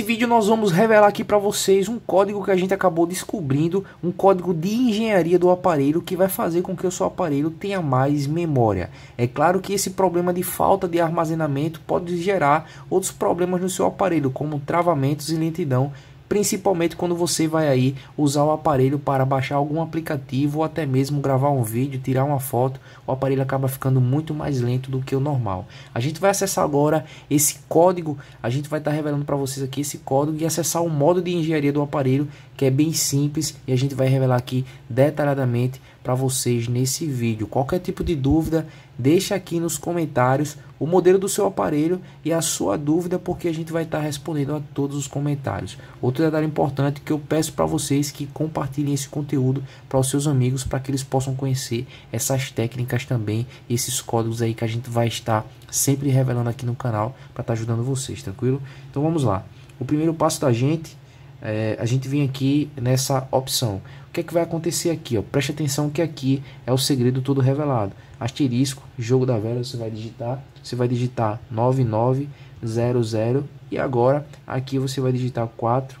Nesse vídeo nós vamos revelar aqui para vocês um código que a gente acabou descobrindo, um código de engenharia do aparelho que vai fazer com que o seu aparelho tenha mais memória. É claro que esse problema de falta de armazenamento pode gerar outros problemas no seu aparelho, como travamentos e lentidão, principalmente quando você vai aí usar o aparelho para baixar algum aplicativo ou até mesmo gravar um vídeo, tirar uma foto, o aparelho acaba ficando muito mais lento do que o normal. A gente vai acessar agora esse código, a gente vai estar tá revelando para vocês aqui esse código e acessar o modo de engenharia do aparelho, que é bem simples e a gente vai revelar aqui detalhadamente para vocês nesse vídeo. Qualquer tipo de dúvida, deixa aqui nos comentários o modelo do seu aparelho e a sua dúvida, porque a gente vai estar respondendo a todos os comentários. Outro detalhe importante que eu peço para vocês que compartilhem esse conteúdo para os seus amigos, para que eles possam conhecer essas técnicas também, esses códigos aí que a gente vai estar sempre revelando aqui no canal para estar ajudando vocês, tranquilo? Então vamos lá. O primeiro passo da gente é, a gente vem aqui nessa opção. O que é que vai acontecer aqui? Ó? Preste atenção que aqui é o segredo todo revelado. Asterisco, jogo da velha, você vai digitar. Você vai digitar 9900 e agora aqui você vai digitar 4.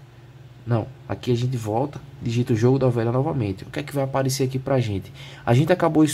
Não, aqui a gente volta, digita o jogo da velha novamente. O que é que vai aparecer aqui pra gente? A gente acabou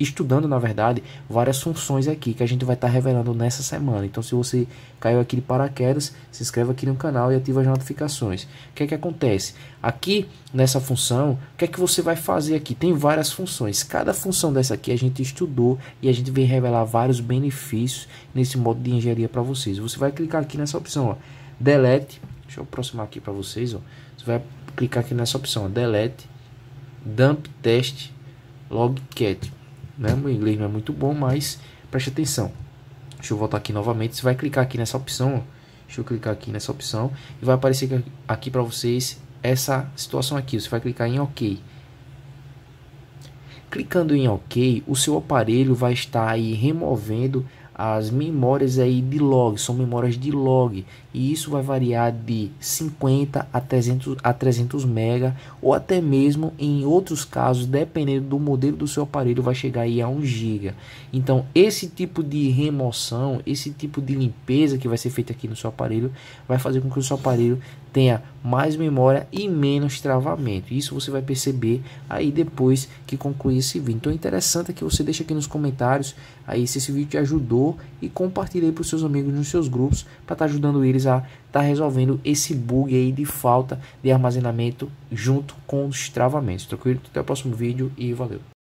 estudando, na verdade, várias funções aqui que a gente vai estar tá revelando nessa semana. Então, se você caiu aqui de paraquedas, se inscreve aqui no canal e ativa as notificações. O que é que acontece? Aqui, nessa função, o que é que você vai fazer aqui? Tem várias funções. Cada função dessa aqui a gente estudou e a gente vem revelar vários benefícios nesse modo de engenharia para vocês. Você vai clicar aqui nessa opção, ó, Delete. Deixa eu aproximar aqui para vocês, ó. Você vai clicar aqui nessa opção, ó, Delete, Dump Test, Logcat. Né? Meu inglês não é muito bom, mas preste atenção. Deixa eu voltar aqui novamente. Você vai clicar aqui nessa opção. Deixa eu clicar aqui nessa opção. E vai aparecer aqui para vocês essa situação aqui. Você vai clicar em OK. Clicando em OK, o seu aparelho vai estar aí removendo as memórias aí de log, são memórias de log, e isso vai variar de 50 a 300 a 300 mega ou até mesmo em outros casos, dependendo do modelo do seu aparelho, vai chegar aí a 1 giga. Então, esse tipo de remoção, esse tipo de limpeza que vai ser feita aqui no seu aparelho, vai fazer com que o seu aparelho tenha mais memória e menos travamento. Isso você vai perceber aí depois que concluir esse vídeo. Então é interessante que você deixe aqui nos comentários aí se esse vídeo te ajudou e compartilhe para os seus amigos nos seus grupos para estar tá ajudando eles a estar tá resolvendo esse bug aí de falta de armazenamento junto com os travamentos. Tranquilo? Até o próximo vídeo e valeu.